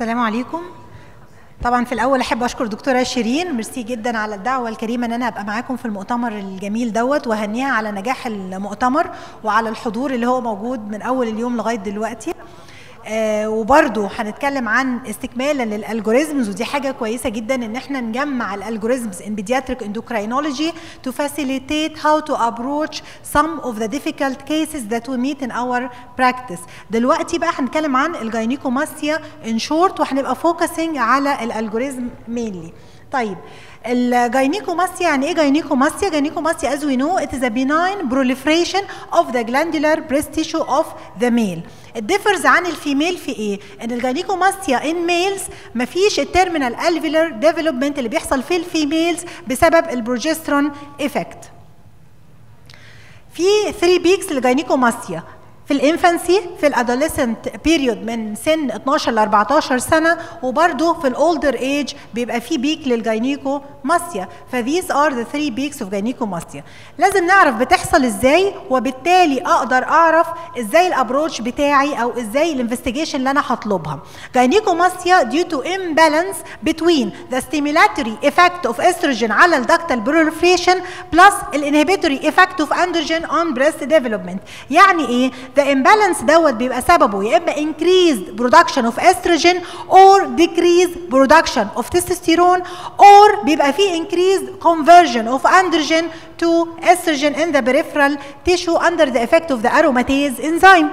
السلام عليكم. طبعا في الأول أحب أشكر دكتورة شيرين ميرسي جدا على الدعوة الكريمة إن أنا أبقى معاكم في المؤتمر الجميل دوت وهنيها على نجاح المؤتمر وعلى الحضور اللي هو موجود من أول اليوم لغاية دلوقتي. آه وبرضو هنتكلم عن استكمالا لل algorithms ودي حاجة كويسة جدا إن إحنا نجمع ال algorithms in pediatric endocrinology to facilitate how to approach some of the difficult cases that we meet in our practice. دلوقتي بقى هنتكلم عن ال gynecomastia in short وهنبقى focusing على ال algorithm mainly. طيب ال gynecomastia يعني إيه gynecomastia؟ gynecomastia as we know it is a benign proliferation of the glandular breast tissue of the male. ال differs عن ال female في إيه؟ إن ال gynecomastia in males مفيش ال terminal alveolar development اللي بيحصل في ال females بسبب ال progesterone effect. في 3 peaks لل gynecomastia في ال infancy في ال adolescent period من سن 12 ل 14 سنة وبرده في ال older age بيبقى في peak لل gynecomastia ف these are the 3 peaks of gynecomastia لازم نعرف بتحصل إزاي وبالتالي أقدر أعرف إزاي ال approach بتاعي أو إزاي ال investigation اللي أنا هطلبها. gynecomastia due to imbalance between the stimulatory effect of estrogen على ال ductal proliferation plus الانهبيتوري effect of androgen on breast development. يعني إيه؟ The imbalance دوت بيبقى سببه يا اما increased production of estrogen or decreased production of testosterone or بيبقى فيه increased conversion of androgen to estrogen in the peripheral tissue under the effect of the aromatase enzyme.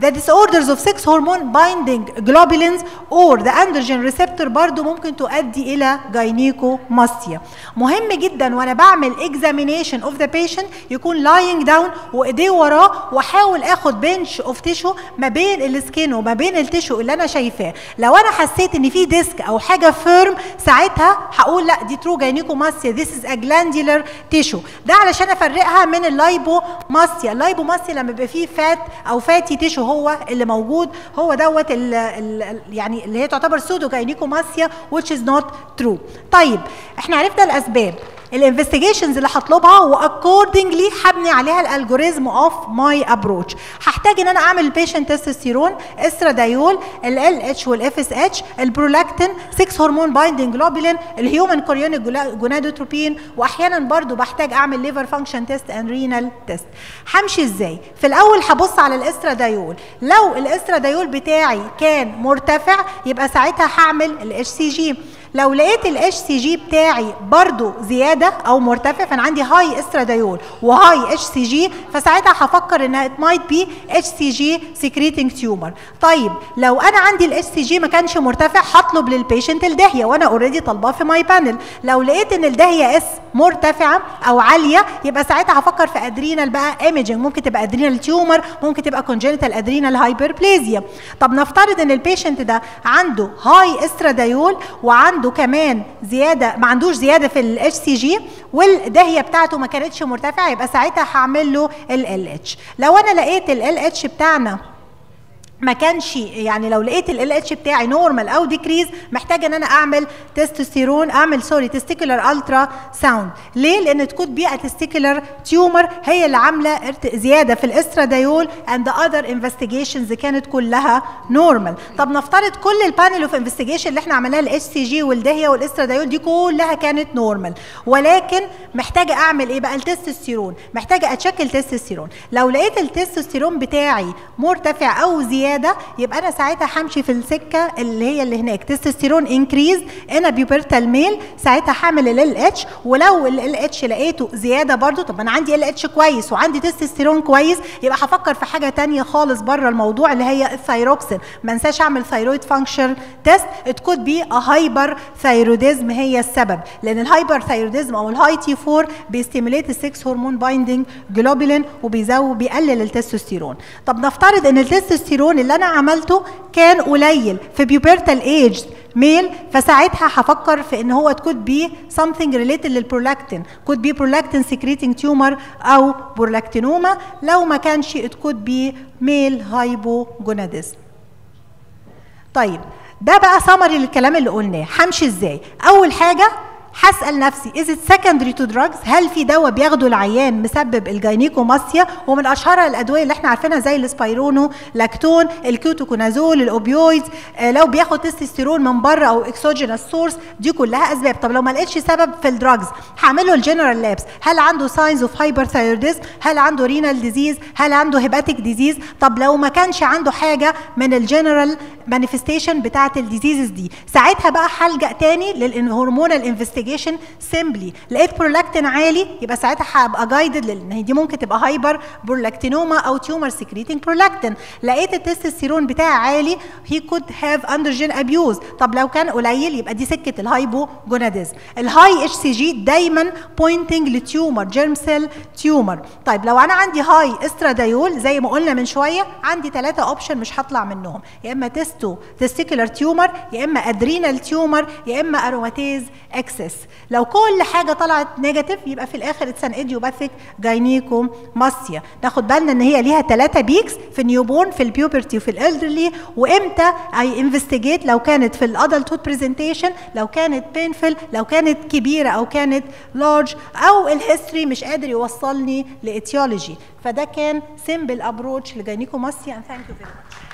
The disorders of sex hormone binding globulins or the androgen receptor برضو ممكن تؤدي إلى جاينيكوماستيا. مهم جدا وأنا بعمل examination of the patient يكون lying down وإيديه وراه وأحاول آخد pinch of tissue ما بين ال skin وما بين ال tissue اللي أنا شايفاه. لو أنا حسيت إن في disc أو حاجة firm ساعتها هقول لا دي true gynecomastia this is a glandular tissue. ده علشان أفرقها من ال lipomastia. ال lipomastia لما بيبقى فيه fat أو fatty tissue هو اللي موجود هو دوت يعني اللي هي تعتبر pseudogynecomastia which is not true. طيب إحنا عرفنا الأسباب. ال investigations اللي هطلبها و accordingly هبني عليها ال algorithm of my approach. هحتاج إن أنا أعمل ال patient testosterone estradiol LH وال FSH ال prolactin sex hormone binding globulin ال human chorionic gonadotropin وأحيانا برضو بحتاج أعمل liver function test and renal test همشي إزاي؟ في الأول هبص على الاسترادايول لو الاسترادايول بتاعي كان مرتفع يبقى ساعتها هعمل الاتش سي جي لو لقيت الاتش سي جي بتاعي برضو زيادة أو مرتفع فأنا عندي high estradiol و high HCG فساعتها هفكر انها it might be HCG secreting tumor طيب لو أنا عندي ال HCG ما كانش مرتفع هطلب لل patient ال DHEA وأنا already طالباه في my panel لو لقيت إن ال DHEAS مرتفعة أو عالية يبقى ساعتها هفكر في adrenal بقى imaging ممكن تبقى adrenal tumor ممكن تبقى congenital adrenal hyperplasia طب نفترض إن ال patient ده عنده high estradiol وعنده عنده كمان زيادة ما عندوش زيادة في الاتش سي جي والدهيه بتاعته ما كانتش مرتفعة يبقى ساعتها هعمل له ال اتش لو أنا لقيت ال اتش بتاعنا ما كانش يعني لو لقيت ال LH بتاعي normal أو decrease محتاجة إن أنا أعمل تستوستيرون أعمل sorry testicular ultrasound ليه؟ لأن it could be a testicular tumor هي اللي عاملة زيادة في ال estradiol and other investigations كانت كلها normal طب نفترض كل ال panel of investigation اللي إحنا عملناها ال HCG وال DHEA وال estradiol دي كلها كانت normal ولكن محتاجة أعمل إيه بقى؟ التستوستيرون محتاجة أتشكل تستوستيرون لو لقيت التستوستيرون بتاعي مرتفع أو زيادة زيادة يبقى أنا ساعتها همشي في السكة اللي هي اللي هناك. testosterone increase in a pubertal male ساعتها هعمل ال اتش ولو ال اتش لقيته زيادة برضو طب أنا عندي LH كويس وعندي تستوستيرون كويس يبقى هفكر في حاجة تانية خالص بره الموضوع اللي هي الثايروكسين ما انساش أعمل thyroid function test it could be hyperthyroidism هي السبب. لأن ال hyperthyroidism أو ال high T4 بي stimulate ال sex hormone binding globulin وبيزود بيقلل التستوستيرون. طب نفترض إن التستوستيرون اللي أنا عملته كان قليل. في pubertal age male فساعتها هفكر في إن هو it could be something related لل prolactin could be prolactin secreting tumor أو prolactinoma لو ما كانش it could be male hypogonadism طيب ده بقى سمري للكلام اللي قلناه. همشي إزاي؟ أول حاجة هسأل نفسي is it secondary to drugs? هل في دواء بياخده العيان مسبب ال gynecomastia ومن اشهرها الأدوية اللي إحنا عارفينها زي ال spironolactone ال ketoconazole ال opioids آه لو بياخد تستوستيرون من بره أو exogenous source دي كلها أسباب. طب لو ما لقيتش سبب في ال drugs هعمله ال general labs. هل عنده signs of hyperthyroidism هل عنده renal disease هل عنده hepatic disease طب لو ما كانش عنده حاجة من الجنرال manifestation بتاعة ال diseases دي ساعتها بقى هلجأ تاني لل hormonal investigation simply لقيت برولاكتين عالي يبقى ساعتها هبقى guided لأن دي ممكن تبقى hyper prolactinoma أو tumor secreting prolactin لقيت التستوستيرون بتاعي عالي he could have androgen abuse طب لو كان قليل يبقى دي سكة ال hypogonadism ال high HCG دايما pointing ل tumor germ cell tumor طيب لو أنا عندي high estradiol زي ما قلنا من شوية عندي ثلاثة option مش هطلع منهم. يا إما testo testicular tumor يا إما adrenal tumor يا إما aromatase excess لو كل حاجة طلعت negative يبقى في الآخر it's an idiopathic gynecomastia ناخد بالنا إن هي ليها ثلاثة peaks في ال newborn في ال puberty وفي ال elderly وإمتى؟ I investigate لو كانت في ال adulthood presentation لو كانت painful لو كانت كبيرة أو كانت large أو ال history مش قادر يوصلني ل etiology فده كان simple approach and thank you very much.